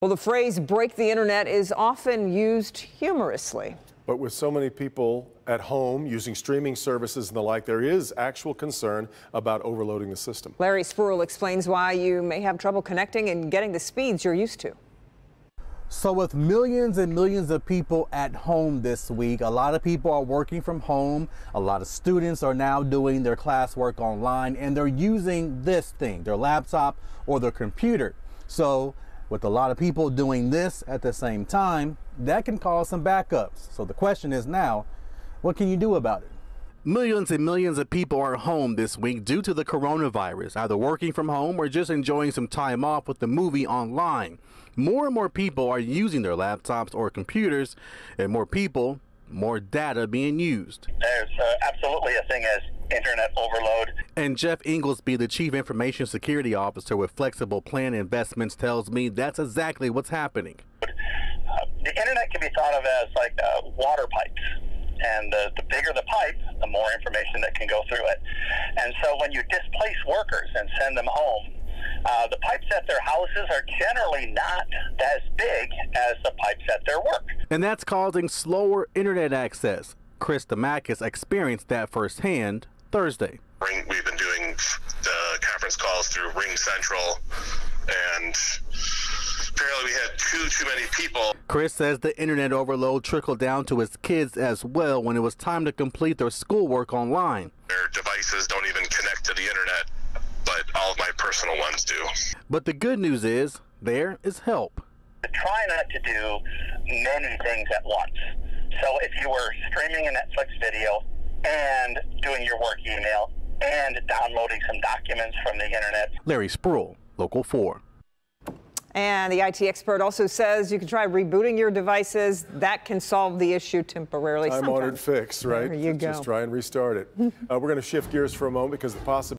Well, the phrase break the internet is often used humorously. But with so many people at home using streaming services and the like, there is actual concern about overloading the system. Larry Spruill explains why you may have trouble connecting and getting the speeds you're used to. So with millions and millions of people at home this week, a lot of people are working from home. A lot of students are now doing their classwork online and they're using this thing, their laptop or their computer. So with a lot of people doing this at the same time, that can cause some backups. So the question is now, what can you do about it? Millions and millions of people are home this week due to the coronavirus, either working from home or just enjoying some time off with the movie online. More and more people are using their laptops or computers, and more people, more data being used. There's uh, absolutely a thing as internet overload. And Jeff Inglesby, the Chief Information Security Officer with Flexible Plan Investments, tells me that's exactly what's happening. Uh, the internet can be thought of as like uh, water pipes. And the, the bigger the pipe, the more information that can go through it. And so when you displace workers and send them home, uh, the pipes at their houses are generally not as big as the pipes at their work. And that's causing slower internet access. Chris Demakis experienced that firsthand Thursday. We've been doing the conference calls through Ring Central, and apparently we had too too many people. Chris says the internet overload trickled down to his kids as well when it was time to complete their schoolwork online. Their devices don't even connect to the internet, but all of my personal ones do. But the good news is there is help. Try not to do many things at once. So if you were streaming a Netflix video and doing your work email and downloading some documents from the internet. Larry Spruill, Local 4. And the IT expert also says you can try rebooting your devices. That can solve the issue temporarily. Time honored fix, right? There you go. Just try and restart it. uh, we're going to shift gears for a moment because the possibility